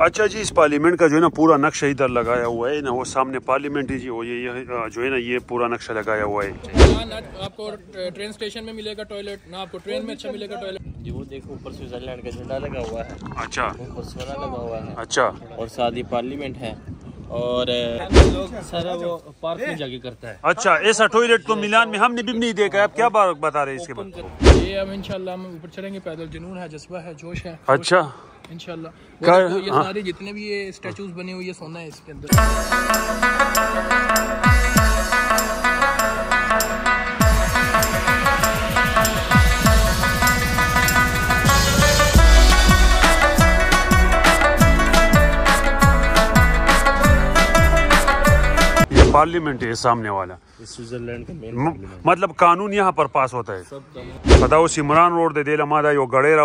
अच्छा जी इस पार्लियामेंट का जो है ना पूरा नक्शा इधर लगाया हुआ है ना वो सामने पार्लियामेंट है जी वो ये, ये जो है ना ये पूरा नक्शा लगाया हुआ है। ना आपको ट्रेन स्टेशन में मिलेगा टॉयलेट ना आपको ट्रेन में अच्छा मिलेगा टॉयलेट। जी वो देखो ऊपर स्विट्जरलैंड का झंडा लगा हुआ है। अच्छा। ऊपर सोना लगा हुआ है। अच्छा। और साथ ही पार्लियामेंट है। और लोग सारा वो पार्क में जाके करता है। अच्छा ऐसा टॉयलेट तो मिलान में हमने भी नहीं देखा है। आप क्या बात बता रहे हैं इसके बाद ये अब इंशाल्लाह हम ऊपर चलेंगे पैदल जुनून है जज्बा है जोश है। अच्छा। देखो, ये हाँ। सारे जितने भी ये स्टैचूज बने हुए ये सोना है इसके अंदर। पार्लियामेंट है सामने वाला। स्विट्जरलैंड का मेन मतलब कानून यहाँ पर पास होता है। पता उस इमरान रोड दे देला मादा यो गड़ेरा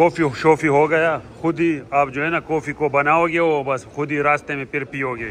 कॉफ़ी शॉफ़ी हो गया खुद ही आप जो है ना कॉफ़ी को बनाओगे और बस खुद ही रास्ते में फिर पियोगे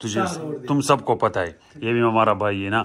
तुझे तुम सबको पता है ये भी हमारा भाई है ना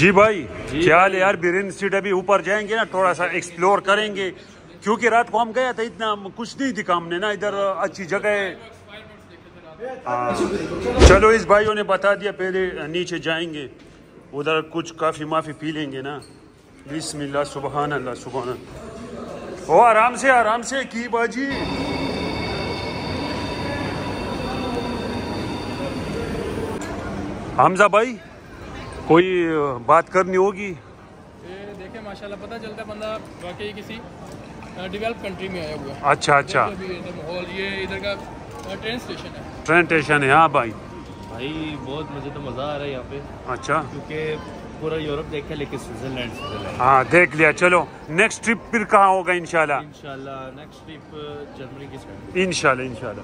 जी भाई क्या हाल है यार बिरेन सीट अभी ऊपर जाएंगे ना थोड़ा सा एक्सप्लोर करेंगे क्योंकि रात को हम गया था इतना कुछ नहीं दिखा हमने ना इधर अच्छी जगह है हाँ। चलो इस भाइयों ने बता दिया पहले नीचे जाएंगे उधर कुछ काफ़ी माफ़ी पी लेंगे ना बिस्मिल्लाह सुबहान अल्लाह सुबहान अल्लाह ओ आराम से आराम से की बाजी हमजा भाई कोई बात करनी होगी? देखे माशाल्लाह पता चलता बंदा वाकई किसी डेवलप कंट्री में आया हुआ है। अच्छा अच्छा। माहौल ये इधर का ट्रेन स्टेशन है। ट्रेन स्टेशन है हाँ भाई। भाई बहुत मुझे तो मज़ा आ रहा है यहाँ पे। अच्छा। क्योंकि पूरा यूरोप देखा लेकिन स्विट्जरलैंड हाँ देख लिया चलो नेक्स्ट ट्रिप फिर कहाँ होगा इनशाला इनशाला नेक्स्ट ट्रिप जर्मनी की इनशाला इनशाला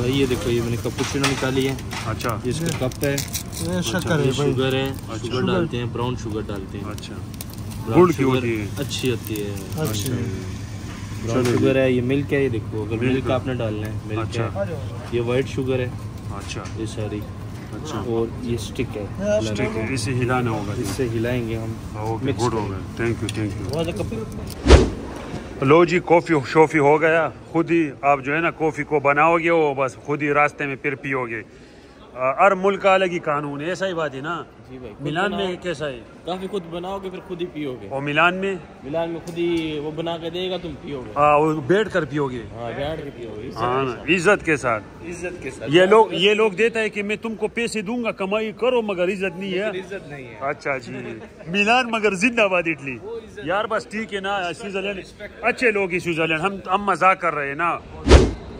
भाई ये देखो ये मैंने कपूचिनो निकाली है अच्छा ये इसका कप है ये शक्कर ये है भाई शुगर है शुगर डालते हैं ब्राउन शुगर डालते हैं अच्छा Brown गुड़ की sugar होती है अच्छी होती है अच्छा ब्राउन शुगर है ये मिल्क है ये देखो अगर मिल्क आपने डालना है मिल्क अच्छा। है। ये वाइट शुगर है। अच्छा। ये सारी। अच्छा। और ये स्टिक है ठीक है। इसे हिलाना होगा इससे हिलाएँगे हम। ओके गुड हो। गया। थैंक यू थैंक यू लो जी कॉफ़ी शॉफ़ी हो गया। खुद ही आप जो है ना कॉफ़ी को बनाओगे वो बस खुद ही रास्ते में फिर पियोगे। हर मुल्क का अलग ही कानून है ऐसा ही बात है ना? जी भाई मिलान में कैसा है? काफ़ी खुद बनाओगे फिर खुद ही पियोगे। और मिलान में? मिलान में खुद ही वो बना के देगा तुम पियोगे। आ, वो बैठ कर पियोगे। हाँ बैठ के पियोगे हाँ इज़्ज़त के साथ। इज़्ज़त के साथ। ये लोग ये लोग देता है कि मैं तुमको पैसे दूँगा कमाई करो मगर इज़्ज़त नहीं है। इज़्ज़त नहीं है। अच्छा जी। मिलान मगर जिंदाबाद इटली। यार बस ठीक है ना स्विट्जरलैंड अच्छे लोग ही स्विट्जरलैंड हम हम मज़ाक कर रहे हैं ना।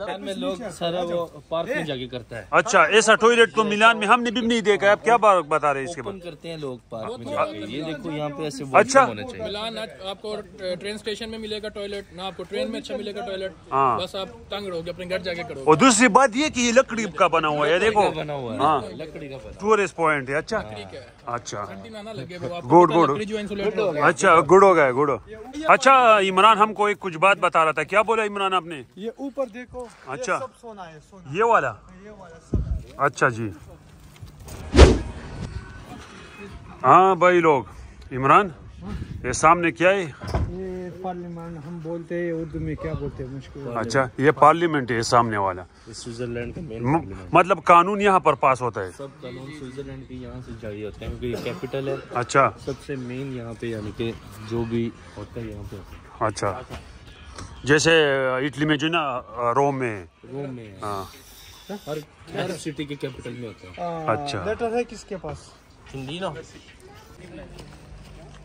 मिलान में लोग सारा वो पार्क में जाके करता है। अच्छा ऐसा टॉयलेट तो मिलान में हमने भी नहीं देखा है। आप क्या बात बता रहे हैं इसके बाद करते हैं लोग पार्क में जाके। ये देखो यहाँ पे ऐसे अच्छा। मिलान आपको ट्रेन स्टेशन में मिलेगा टॉयलेट ना आपको ट्रेन में अच्छा मिलेगा टॉयलेट हाँ। बस आप तंग रहोगे अपने घर जाके करोगे। और दूसरी बात ये कि ये लकड़ी का बना हुआ है देखो। बना हुआ है। हाँ। लकड़ी का टूरिस्ट पॉइंट है। अच्छा। अच्छा। ना ना लगे वो आपको गुड गुड। अच्छा गुड हो गया गुड। अच्छा इमरान हमको एक कुछ बात बता रहा था। क्या बोला इमरान आपने? ये ऊपर देखो। अच्छा। ये सब सोना है सोना। ये वाला? ये वाला सब अच्छा जी। हाँ भाई लोग इमरान ये सामने क्या है? ये पार्लियामेंट हम बोलते हैं उर्दू में क्या बोलते हैं? मुश्किल अच्छा ये पार्लियामेंट है सामने वाला। स्विट्जरलैंड का मेन मतलब कानून यहाँ पर पास होता है। सब कानून स्विट्जरलैंड के यहाँ से जारी होते हैं क्योंकि ये कैपिटल है। अच्छा। सबसे मेन यहाँ पे यानी कि जो भी होता है यहाँ पे। अच्छा। जैसे इटली में जो ना रोम में है रोम में है। हाँ हर हर सिटी के कैपिटल में होता है अच्छा। लेटर है किसके पास हिंदी ना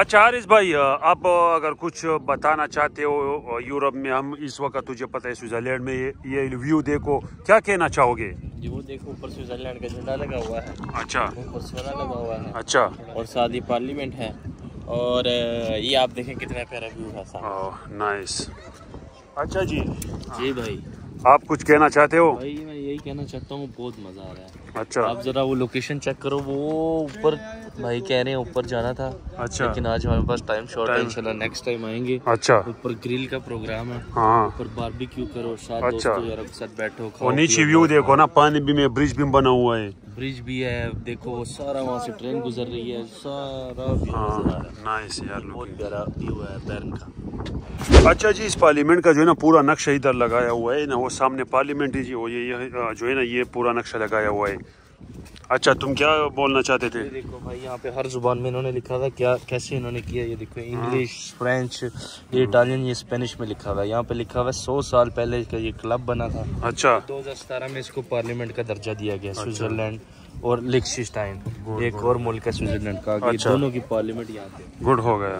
अच्छा हारिस भाई आप अगर कुछ बताना चाहते हो यूरोप में हम इस वक्त तुझे पता है स्विट्जरलैंड में ये, ये व्यू देखो क्या कहना चाहोगे जी वो देखो ऊपर स्विट्जरलैंड का झंडा लगा हुआ है अच्छा ऊपर सोना लगा हुआ है अच्छा और साथ ही पार्लियामेंट है और अ, ये आप देखें कितना प्यारा व्यू है सामने नाइस अच्छा जी जी भाई आप कुछ कहना चाहते हो? भाई मैं यही कहना चाहता हूँ बहुत मज़ा आ रहा है। अच्छा। आप जरा वो लोकेशन चेक करो वो ऊपर भाई कह रहे हैं ऊपर जाना था। अच्छा। लेकिन आज हमारे पास टाइम शॉर्ट है इंशाल्लाह नेक्स्ट टाइम आएँगे। अच्छा। ऊपर ग्रिल का प्रोग्राम है। हाँ। ऊपर बारबेक्यू करो साथ अच्छा। के साथ बैठो और नीचे व्यू देखो ना पानी भी में ब्रिज भी बना हुआ है। ब्रिज भी है देखो सारा वहाँ से ट्रेन गुजर रही है सारा है नाइस यार बहुत प्यारा व्यू है बैरन का। अच्छा जी इस पार्लियामेंट का जो है ना पूरा नक्शा इधर लगाया हुआ है ना वो सामने पार्लियामेंट ही जी वो ये जो है ना ये पूरा नक्शा लगाया हुआ है। अच्छा तुम क्या बोलना चाहते थे? देखो भाई यहाँ पे हर ज़ुबान में इन्होंने लिखा है क्या कैसे इन्होंने किया ये देखो इंग्लिश फ्रेंच ये इटालियन ये स्पेनिश में लिखा हुआ है यहाँ पे लिखा हुआ है सौ साल पहले का ये क्लब बना था। अच्छा। 2017 में इसको पार्लियामेंट का दर्जा दिया गया अच्छा। स्विट्जरलैंड और लिक्सिस्टाइन एक और मुल्क है स्विट्जरलैंड का अच्छा। दोनों की पार्लियामेंट यहाँ पे। गुड हो गया।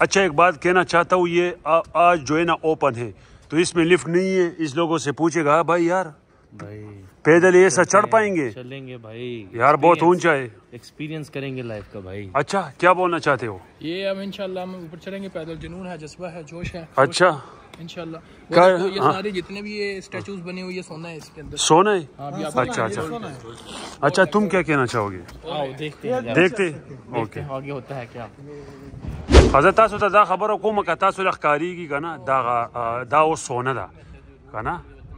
अच्छा एक बात कहना चाहता हूँ ये आ, आज जो है ना ओपन है तो इसमें लिफ्ट नहीं है इस लोगों से पूछेगा "हाँ भाई यार भाई पैदल ये सब चढ़ पाएँगे। चलेंगे भाई। यार बहुत ऊँचा है। एक्सपीरियंस करेंगे लाइफ का भाई। अच्छा क्या बोलना चाहते हो? ये हम इंशाल्लाह हम ऊपर चढ़ेंगे पैदल जुनून है जज्बा है जोश है अच्छा। इंशाल्लाह। तो ये हाँ। सारे जितने भी ये स्टैचूज बने हुए सोना है इसके अंदर। सोना है? हाँ, अच्छा अच्छा। अच्छा तुम क्या कहना चाहोगे? देखते देखते अच्छा, ओके। आगे होता है क्या। हज़रत तासु दा खबर हुकूमत का तासु अखकारी की का ना दा वो सोना दा का ना?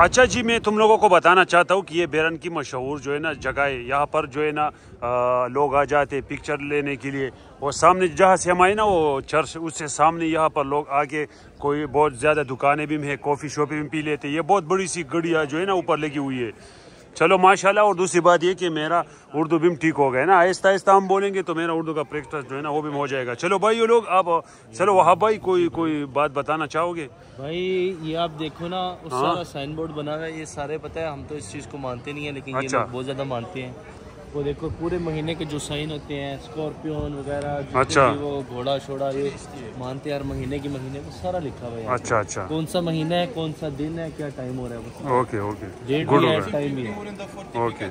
अच्छा जी, मैं तुम लोगों को बताना चाहता हूँ कि ये बेरन की मशहूर जो है ना जगह है, यहाँ पर जो है ना लोग आ जाते हैं पिक्चर लेने के लिए। और सामने जहाँ से हम आए ना, वो चर्च उससे सामने यहाँ पर लोग आके कोई बहुत ज़्यादा दुकानें भी हैं कॉफ़ी शॉपी भी पी लेते हैं। ये बहुत बड़ी सी गड़िया जो है ना ऊपर लगी हुई है। चलो माशाल्लाह और दूसरी बात ये कि मेरा उर्दू भी ठीक हो गया ना आहिस्ता आहिस्ता हम बोलेंगे तो मेरा उर्दू का प्रैक्टिस जो है ना वो भी हो जाएगा चलो भाई ये लोग आप चलो वहाँ भाई कोई कोई बात बताना चाहोगे भाई ये आप देखो ना उस हाँ। साइन बोर्ड बना हुआ है ये सारे पता है हम तो इस चीज़ को मानते नहीं है लेकिन अच्छा। ये बहुत ज़्यादा मानते हैं वो देखो पूरे महीने के जो साइन होते हैं स्कॉर्पियोन वगैरह अच्छा। वो घोड़ा शोड़ा ये मानते यार हर महीने के महीने वो सारा लिखा हुआ है अच्छा अच्छा। कौन सा महीना है कौन सा दिन है क्या टाइम हो रहा है ओके ओके डेट भी है टाइम भी है। ओके